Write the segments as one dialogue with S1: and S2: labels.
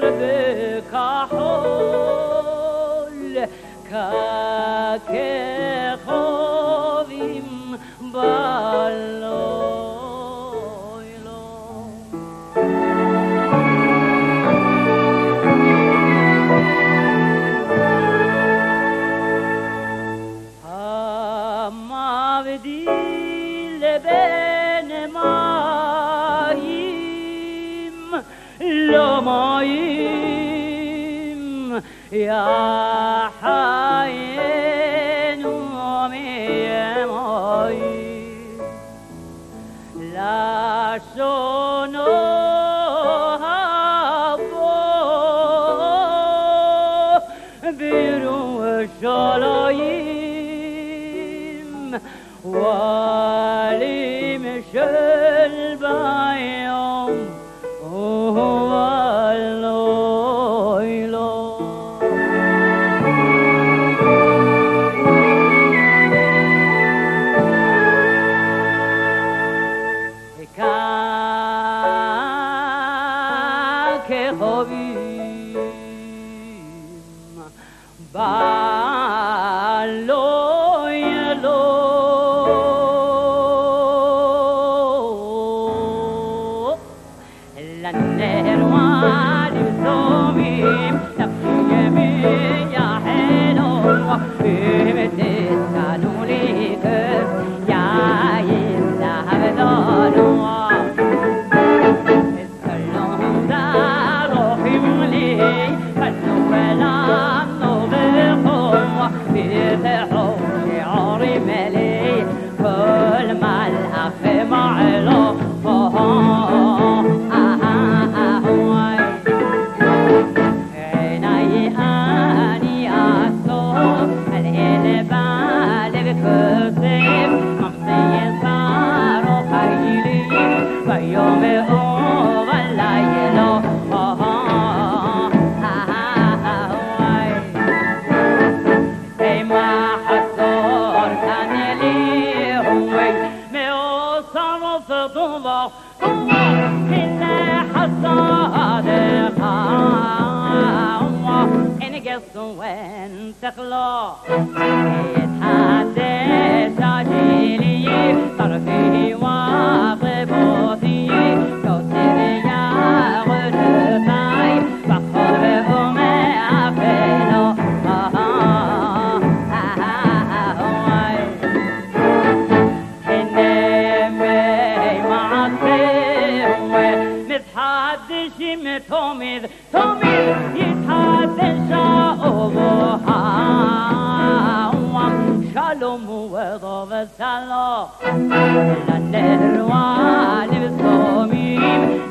S1: בכחול, ככחוב עם בלון. Bye. استقلال يتحدى ساجيلي طرفي وطبوطي كوتر يا غرباي بخور بهم أفنو إنمي معصيهم متحدش متومد تومد يتحدى Rehoboam Shalom uedo v'salo Lanel wa'alim somim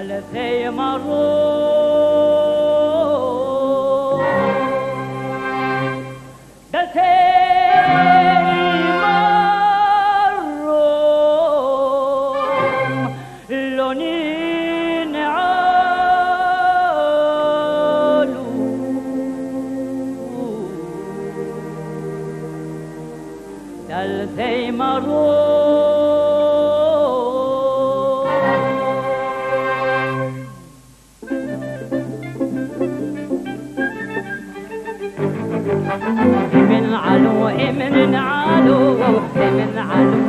S1: Alefeia marro Alefeia marro Lonin alu. Alefeia marro من عالو من عالو.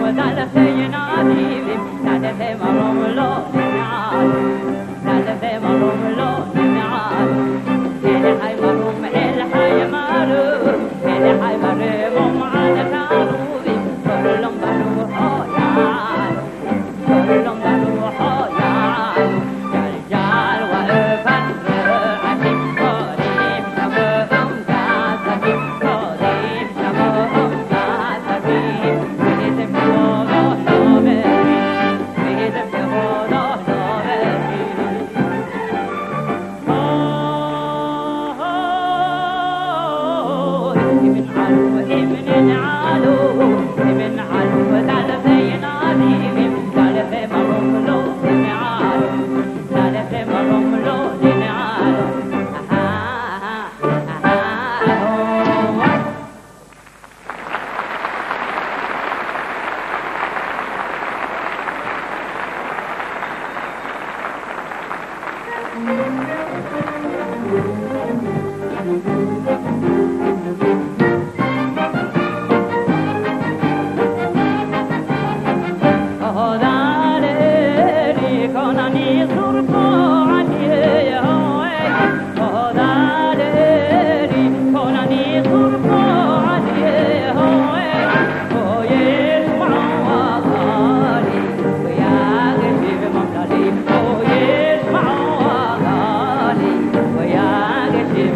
S1: ابن العلوم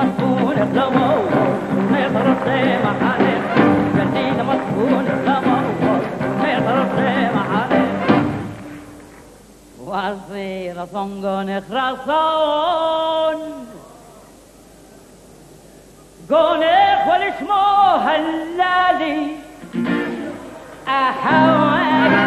S1: مسكون الزمر ما يضرب زي ما حالك جديد مسكون الزمر ما يضرب زي ما حالك وزير صنقون خرصون قونيخ والشمو هلالي أحوالي